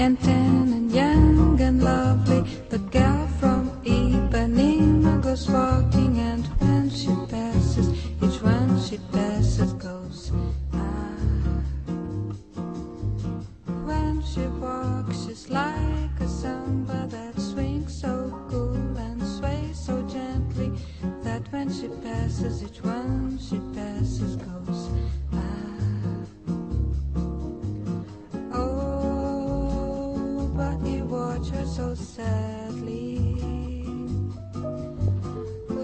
and tan and young and lovely. The girl from Ipanema goes walking, and when she passes, each one she passes goes. Ah. When she walks, she's like a samba that swings so cool and sways so gently that when she passes, each one she passes goes. Watch her so sadly.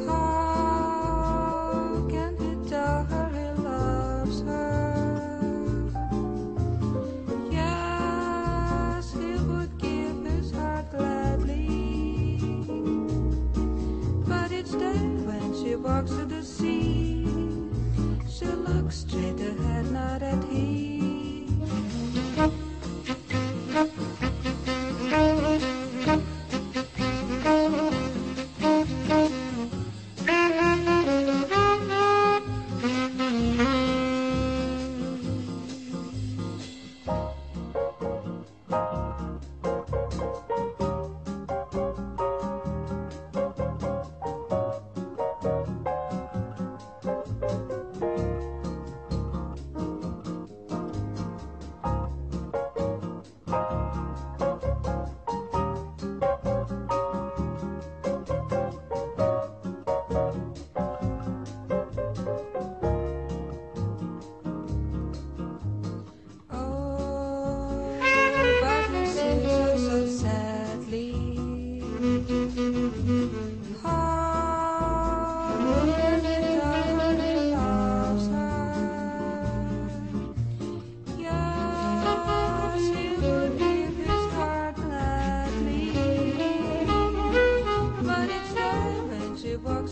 How can he tell her he loves her? Yes, he would give his heart gladly. But each day when she walks to the sea,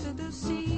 to the sea.